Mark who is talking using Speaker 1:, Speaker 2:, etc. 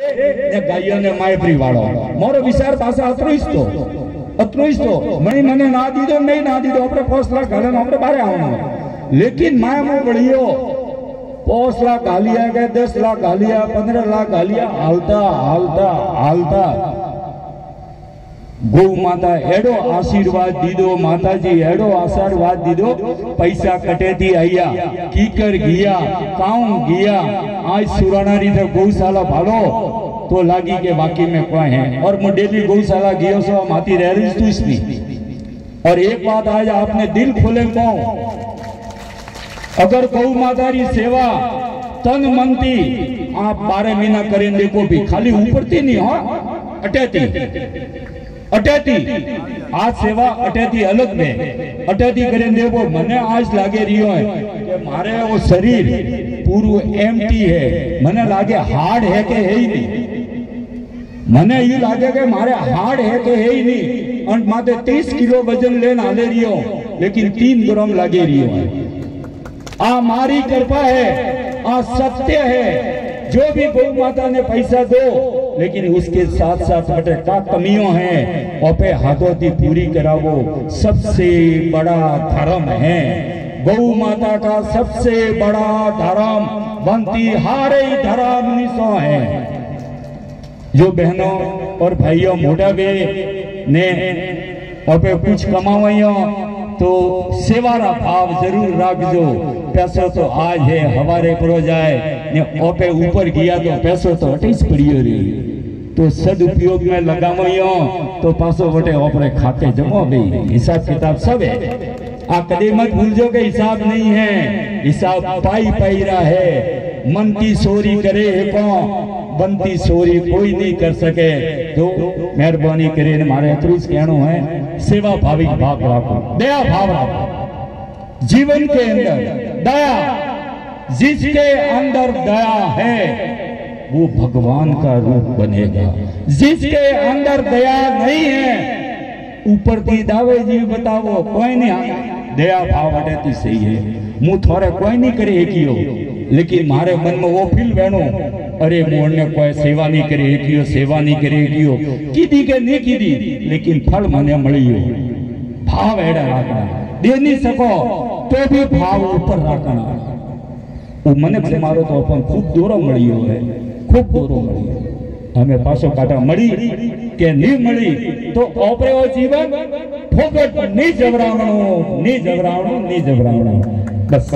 Speaker 1: ગાયોને માયપરી વાળો મારો વિચાર પાસે અતરો ઇસ્તો અતરો ઇસ્તો મને મને ના દીધો, નહીં ના દીધો. આપણે પોસ લાખ ઘાલે આપણે બારે આવવાનું. લેકિન માય મો બળિયો પોસ લાખ હાલિયા કે દસ લાખ હાલિયા, પંદર લાખ હાલિયા, હાલતા હાલતા હાલતા. ગૌ માતા એડો આશીર્વાદ દીધો, માતાજી એડો આશીર્વાદ દીધો. પૈસા કટેથી આયા, કીકર ગયા કાઉ ગયા आज सुराना थे गौशाला भालो तो लागी के बाकी में कोई है और मैं डेली गौशाला गयो सो हम आती रह रही तू इसकी और एक बात आज आपने दिल खोले कहूं अगर गौ माता की सेवा तन मन थी आप बारह महीना करें देखो भी खाली ऊपर थी नहीं हाँ अटेती અટેતી आ सेवा अटैती अलग में अटैती करें देखो मने आज लागे रियो है मारे वो शरीर पूरु एम्प्टी है मने लागे हार्ड है के है ही नहीं मने ये लागे के मारे हार्ड है के है ही नहीं और माते 30 किलो वज़न ले ना रियो लेकिन तीन ग्राम लागे रियो है आ मारी कृपा है आ सत्य है जो भी गौ माता ने पैसा दो लेकिन उसके साथ साथ बटे का कमियों हैं। और पे हाथों की पूरी करावो, सबसे बड़ा धर्म है। गौ माता का सबसे बड़ा धर्म बनती हारे धर्म निशो है। जो बहनों और भाइयों मोटा बे ने और पे कुछ कमावाइयो तो सेवारा भाव ज़रूर रखजो। पैसा तो आज है हवारे परो जाए। ने ओपे ऊपर गया तो पैसो तो अटे જ પડ્યો રે तो सदुपयोग में लगावयो तो पासो वटे ओपरे खाते जमो बे हिसाब किताब सब है आ कदे मत भूलजो के हिसाब नहीं है हिसाब पाई पाई रहा है मन की चोरी करे है कौन बनती चोरी कोई नहीं कर सके तो मेहरबानी કરીને મારે એટલું જ કહેવાનું है सेवा भाविक भाव रखो दया भाव रखो जीवन के अंदर दया जिसके अंदर दया है, वो भगवान का रूप बनेगा। जिसके अंदर दया नहीं है, ऊपर की दावे जी बताओ, कोई नहीं दया भाव हटे तो सही है। मु थोड़े कोई नहीं करे एक लेकिन मारे मन में वो फील बहनो, अरे मोड़ ने कोई सेवा नहीं करे, एक सेवा नहीं करे कियो दी के नहीं की दी लेकिन फल मने मिलियो भाव एड़ा रखना। दे नहीं सको तो भी भाव ऊपर रखना। હું મને મારો તો પણ ખૂબ દોરો મળ્યો હે ખૂબ દોરો મળ્યો અમે પાછો કાંટા મળી કે નહીં મળી તો ઓપરેવો જીવન ફોકટ નહીં જવરાવણું નહીં જવરાવણું નહીં જવરાવણું બસ